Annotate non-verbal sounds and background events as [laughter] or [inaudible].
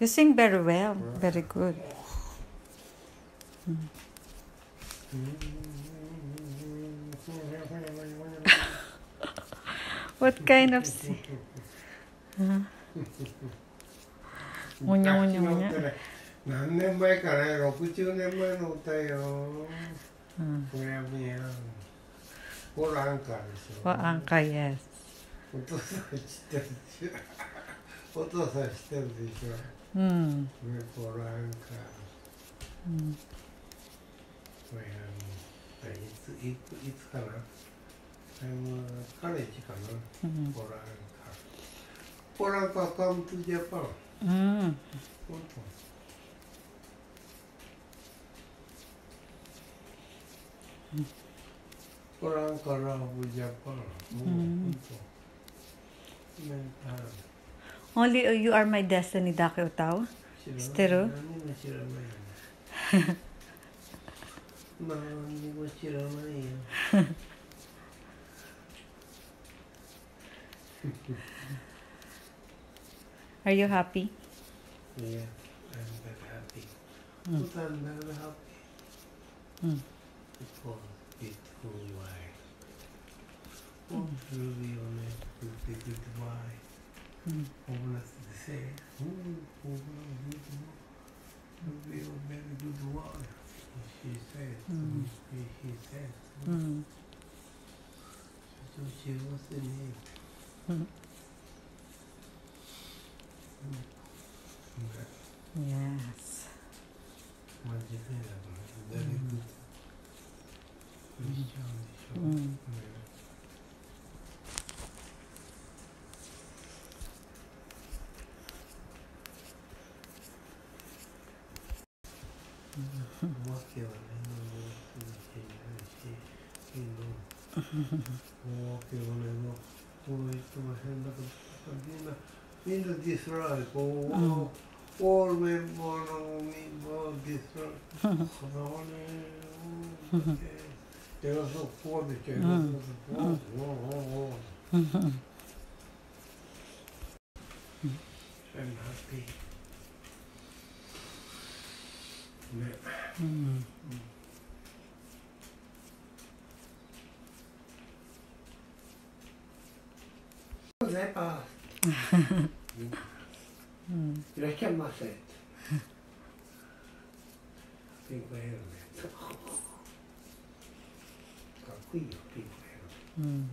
You sing very well, very good. [laughs] What kind of sing? Munya, munya, 楽器の munya. 歌ね何年前かね60年前の歌ようんむやみやホランカーでしょ O angka, yes. お父さん知ってるでしょ お父さん知ってるでしょ？うん。ねホランカーうんむやみいついついつかな？あのカレッジかな？うんホランカーホランカー come to Japan うん。本当。ホランカラブジャパン。ん本当。ね、あ Only uh, you are my destiny, Daki Utaw. Stero. [laughs] Eh. [laughs] Are you happy? Yeah, I'm very happy. Mm. But I'm very happy. Mm. For beautiful wife. Oh, mm. Ruby on it, beautiful wife. over us to say, Who over do the work? You will never. She says. mm. he So she was the name. Yes. Mm. mm. うん。all member のメンバーディスライ。それはね、偉そう、こうでちゃいます。おうおうおうおう I'm happy. ね。うん。ね、あ。うん。いらっしゃいませ。ピンクヘアね。かっこいいよ、ピンクヘア。うん。